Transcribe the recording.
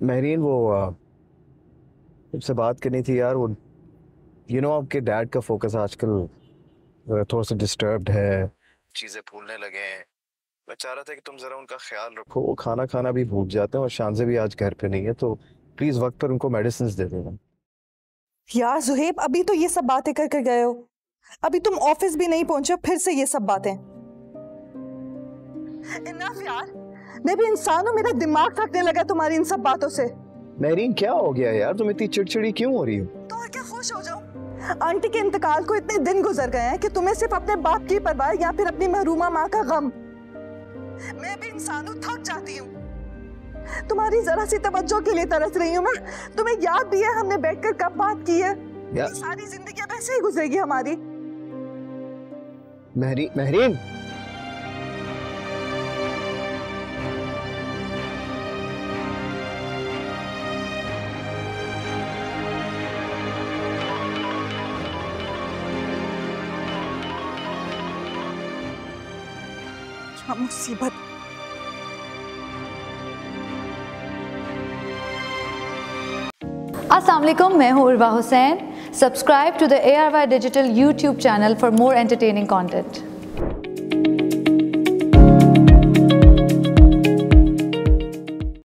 महरीन वो मुझसे बात करनी थी यार वो यू नो आपके डैड का फोकस आजकल थोड़ा सा डिस्टर्ब्ड है चीज़ें भूलने लगे हैं। मैं चाह रहा था कि तुम ज़रा उनका ख्याल रखो वो खाना खाना भी भूल जाते हैं और शान से भी आज घर पे नहीं है तो प्लीज़ वक्त पर उनको मेडिसिन दे देना। यार जुहेब अभी तो ये सब बातें कर कर गए हो। अभी तुम ऑफ़िस भी नहीं पहुँचे फिर से ये सब बातें। इनफ यार। मैं भी इंसान हूँ मेरा दिमाग थकने लगा तुम्हारी इन सब बातों से। महरीन क्या हो गया यार? तुम इतनी चिड़चिड़ी क्यों हो रही हो? तो और क्या खुश हो जाऊँ? आंटी के इंतकाल को इतने दिन गुजर गए हैं कि तुम्हें सिर्फ़ अपने बाप की परवाह या फिर अपनी महरूमा माँ का गम। मैं भी इंसान हूँ थक जाती हूँ। तुम्हारी जरा सी तवज्जो के लिए तरस रही हूँ मैं। तुम्हें याद भी है हमने बैठकर कब बात की है? सारी ज़िंदगी अब ऐसे ही गुजरेगी हमारी। महरी महरीन क्या मुसीबत। वालेकुम, मैं हूँ Urwa Hussain. Subscribe to the A R Y digital YouTube channel for more entertaining content